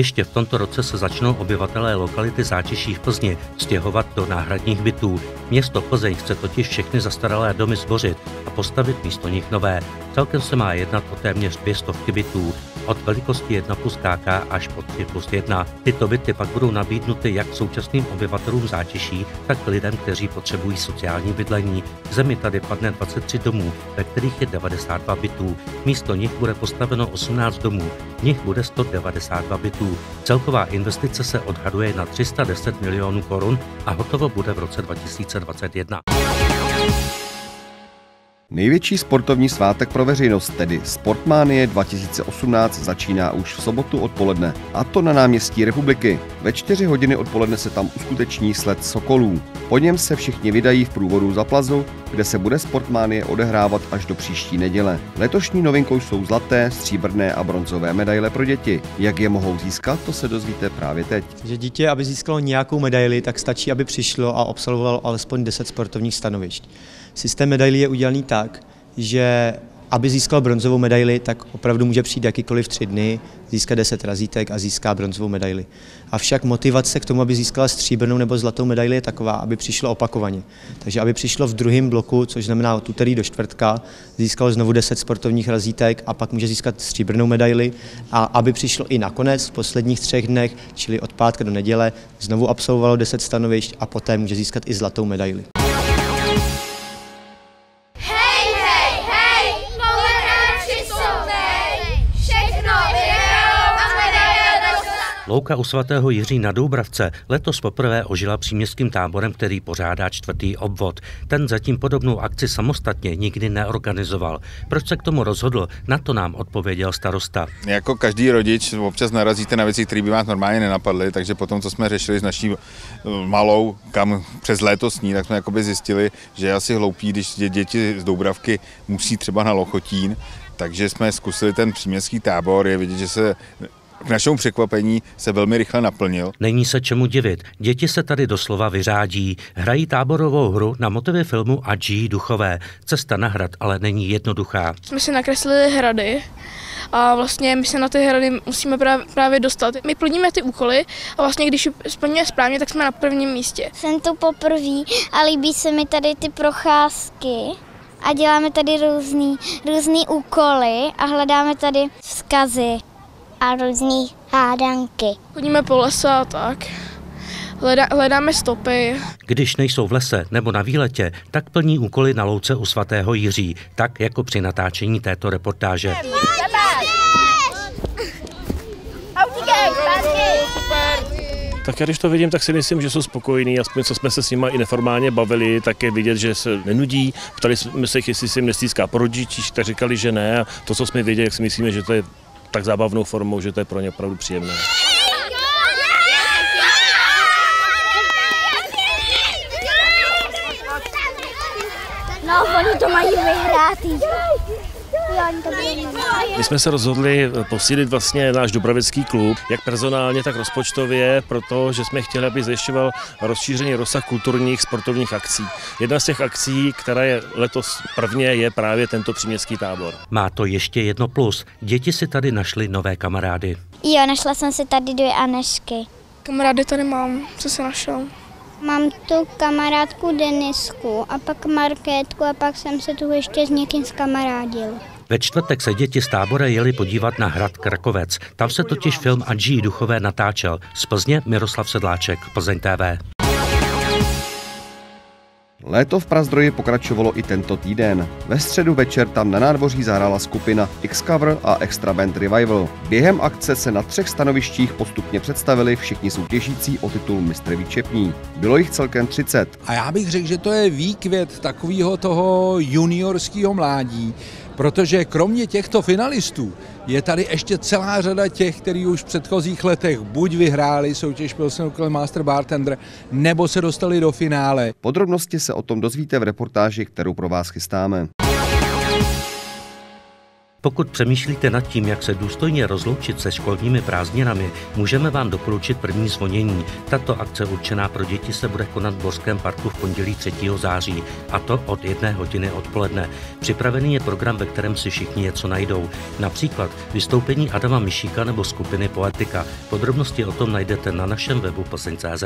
Ještě v tomto roce se začnou obyvatelé lokality Zátiší v Plzni stěhovat do náhradních bytů. Město Plzeň chce totiž všechny zastaralé domy zbořit a postavit místo nich nové. Celkem se má jednat o téměř dvě stovky bytů od velikosti 1 plus KK až po 3 plus 1. Tyto byty pak budou nabídnuty jak současným obyvatelům zátiší, tak lidem, kteří potřebují sociální bydlení. V zemi tady padne 23 domů, ve kterých je 92 bytů. Místo nich bude postaveno 18 domů, v nich bude 192 bytů. Celková investice se odhaduje na 310 milionů korun a hotovo bude v roce 2021. Největší sportovní svátek pro veřejnost, tedy Sportmánie 2018, začíná už v sobotu odpoledne, a to na náměstí republiky. Ve čtyři hodiny odpoledne se tam uskuteční sled Sokolů. Po něm se všichni vydají v průvodu za plazu, kde se bude Sportmánie odehrávat až do příští neděle. Letošní novinkou jsou zlaté, stříbrné a bronzové medaile pro děti. Jak je mohou získat, to se dozvíte právě teď. Že dítě, aby získalo nějakou medaili, tak stačí, aby přišlo a absolvovalo alespoň 10 sportovních stanovišť. Systém medailí je udělaný tak, že aby získal bronzovou medaili, tak opravdu může přijít jakýkoliv tři dny, získat 10 razítek a získá bronzovou medaili. Avšak motivace k tomu, aby získala stříbrnou nebo zlatou medaili, je taková, aby přišlo opakovaně. Takže aby přišlo v druhém bloku, což znamená od úterý do čtvrtka, získalo znovu 10 sportovních razítek a pak může získat stříbrnou medaili. A aby přišlo i nakonec v posledních třech dnech, čili od pátka do neděle, znovu absolvovalo 10 stanovišť a poté může získat i zlatou medaili. Louka u svatého Jiří na Doubravce letos poprvé ožila příměstským táborem, který pořádá čtvrtý obvod. Ten zatím podobnou akci samostatně nikdy neorganizoval. Proč se k tomu rozhodl, na to nám odpověděl starosta. Jako každý rodič občas narazíte na věci, které by vás normálně nenapadly, takže potom, co jsme řešili s naší eh, malou, kam přes léto sní, tak jsme jakoby zjistili, že je asi hloupý, když děti z Doubravky musí třeba na Lochotín, takže jsme zkusili ten příměstský tábor, je vidět, že se k našemu překvapení se velmi rychle naplnil. Není se čemu divit. Děti se tady doslova vyřádí. Hrají táborovou hru na motivy filmu a G. Duchové. Cesta na hrad ale není jednoduchá. Jsme si nakreslili hrady a vlastně my se na ty hrady musíme právě dostat. My plníme ty úkoly a vlastně když splníme správně, tak jsme na prvním místě. Jsem tu poprvé a líbí se mi tady ty procházky a děláme tady různý, různý úkoly a hledáme tady vzkazy a různý hádanky. Chodíme po lese a tak. Hleda, hledáme stopy. Když nejsou v lese nebo na výletě, tak plní úkoly na louce u svatého Jiří, tak jako při natáčení této reportáže. Tak já když to vidím, tak si myslím, že jsou spokojení, aspoň co jsme se s nimi i neformálně bavili, tak je vidět, že se nenudí. Ptali jsme se, jestli si jim nestýská po rodičích, tak říkali, že ne. A to, co jsme věděli, jak si myslíme, že to je tak zábavnou formou, že to je pro ně opravdu příjemné. No, oni to mají vyhrát. My jsme se rozhodli posílit vlastně náš Dobravecký klub, jak personálně, tak rozpočtově, protože jsme chtěli, aby zajišťoval rozšířený rozsah kulturních sportovních akcí. Jedna z těch akcí, která je letos prvně, je právě tento příměstský tábor. Má to ještě jedno plus. Děti si tady našly nové kamarády. Jo, našla jsem si tady dvě Anešky. Kamarády tady mám, co se našel. Mám tu kamarádku Denisku a pak Markétku a pak jsem se tu ještě s někým zkamarádil. Ve čtvrtek se děti z tábora jeli podívat na hrad Krakovec. Tam se totiž film Adží Duchové natáčel. Z Plzně Miroslav Sedláček, Plzeň TV. Léto v Prazdroji pokračovalo i tento týden. Ve středu večer tam na nádvoří zahrála skupina X-Cover a Extra Band Revival. Během akce se na třech stanovištích postupně představili všichni soutěžící o titul mistr výčepní. Bylo jich celkem 30. A já bych řekl, že to je výkvět takového toho juniorského mládí, protože kromě těchto finalistů je tady ještě celá řada těch, kteří už v předchozích letech buď vyhráli soutěž Pilsen Master Bartender, nebo se dostali do finále. Podrobnosti se o tom dozvíte v reportáži, kterou pro vás chystáme. Pokud přemýšlíte nad tím, jak se důstojně rozloučit se školními prázdninami, můžeme vám doporučit první zvonění. Tato akce určená pro děti se bude konat v Borském parku v pondělí 3. září, a to od jedné hodiny odpoledne. Připravený je program, ve kterém si všichni něco najdou. Například vystoupení Adama Mišíka nebo skupiny Poetika. Podrobnosti o tom najdete na našem webu plzeň.cz.